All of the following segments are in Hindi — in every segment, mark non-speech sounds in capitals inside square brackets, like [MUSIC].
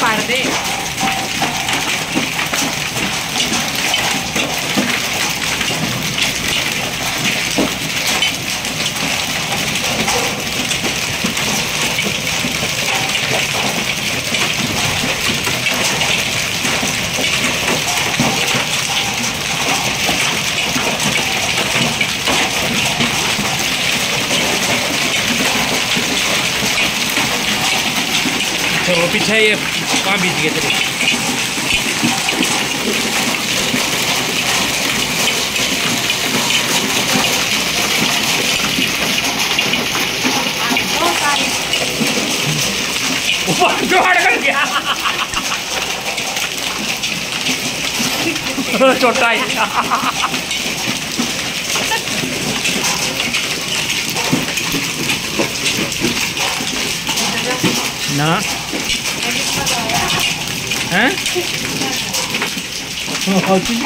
par de né? है ये कहाँ बीत गए गया छोटा ही। [LAUGHS] ना। हैं? हाँ चीज़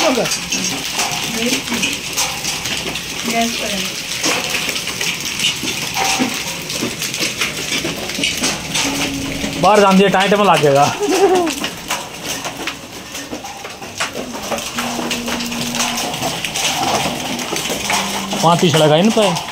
बाहर जान दिए टाइम टाइम लग जाएगा वहाँ पीछे लगा इन पे हम्म?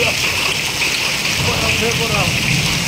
Corral, corral.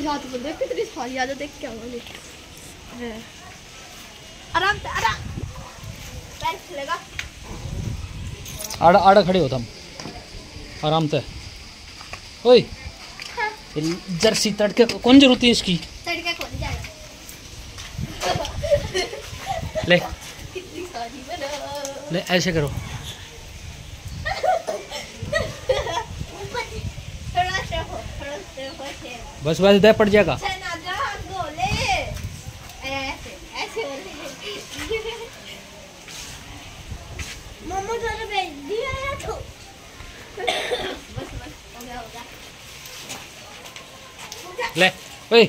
दिख साथ में देख कितनी सारी आजा देख क्या होगी आराम से आराम। पैर चलेगा आड़ आड़ खड़े हो तुम। आराम से। ओए। ये जर्सी तड़के कौन ज़रूरत है इसकी? तड़का खोल जाएगा ले। कितनी सारी बना। ले ऐसे करो थोड़ा सा हो थोड़ा सा हो से बस बस दे पड़ जाएगा ना जा गोले ऐसे ऐसे बोले मम्मा जरा भेज दिया है तो बस बस हो गया बस गया हो गया ले ओए।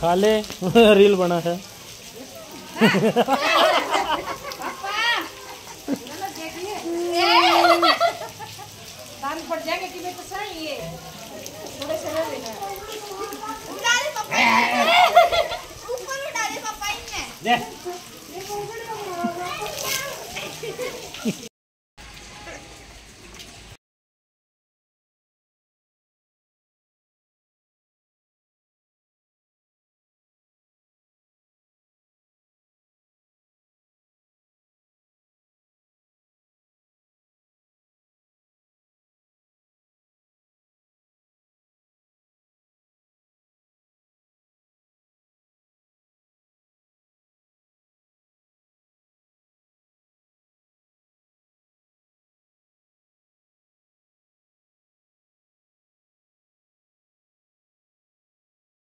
खा ले [LAUGHS] रील बना है। कान [LAUGHS] फट जाएँगे कि मैं तो सर ये? थोड़े से रह लेना उठा ले पापा ऊपर उठा ले पापा इनमें।